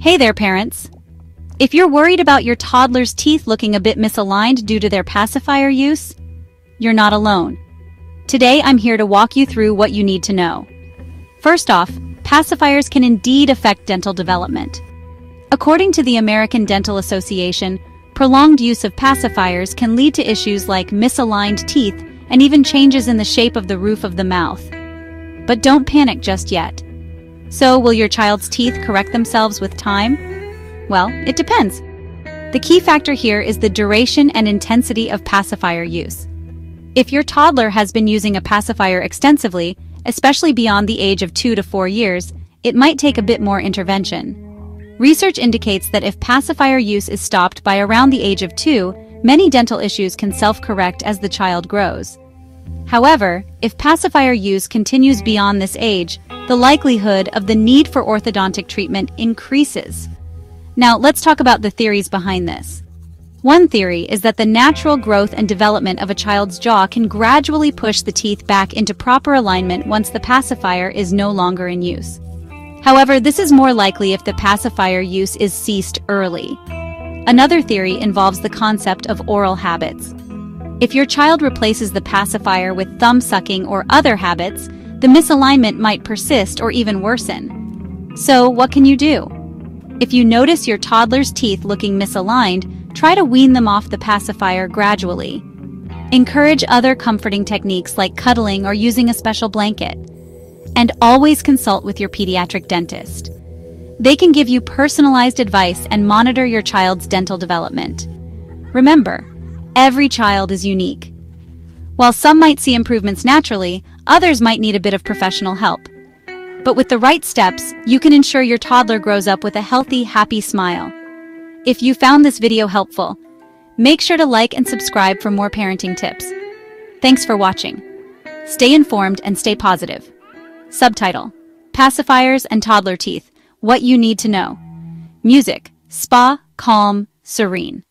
Hey there, parents. If you're worried about your toddler's teeth looking a bit misaligned due to their pacifier use, you're not alone. Today, I'm here to walk you through what you need to know. First off, pacifiers can indeed affect dental development. According to the American Dental Association, prolonged use of pacifiers can lead to issues like misaligned teeth and even changes in the shape of the roof of the mouth. But don't panic just yet. So, will your child's teeth correct themselves with time? Well, it depends. The key factor here is the duration and intensity of pacifier use. If your toddler has been using a pacifier extensively, especially beyond the age of 2 to 4 years, it might take a bit more intervention. Research indicates that if pacifier use is stopped by around the age of 2, many dental issues can self-correct as the child grows. However, if pacifier use continues beyond this age, the likelihood of the need for orthodontic treatment increases. Now, let's talk about the theories behind this. One theory is that the natural growth and development of a child's jaw can gradually push the teeth back into proper alignment once the pacifier is no longer in use. However, this is more likely if the pacifier use is ceased early. Another theory involves the concept of oral habits. If your child replaces the pacifier with thumb sucking or other habits, the misalignment might persist or even worsen. So, what can you do? If you notice your toddler's teeth looking misaligned, try to wean them off the pacifier gradually. Encourage other comforting techniques like cuddling or using a special blanket. And always consult with your pediatric dentist. They can give you personalized advice and monitor your child's dental development. Remember, every child is unique. While some might see improvements naturally, others might need a bit of professional help. But with the right steps, you can ensure your toddler grows up with a healthy, happy smile. If you found this video helpful, make sure to like and subscribe for more parenting tips. Thanks for watching. Stay informed and stay positive. Subtitle Pacifiers and Toddler Teeth What You Need to Know. Music Spa, Calm, Serene.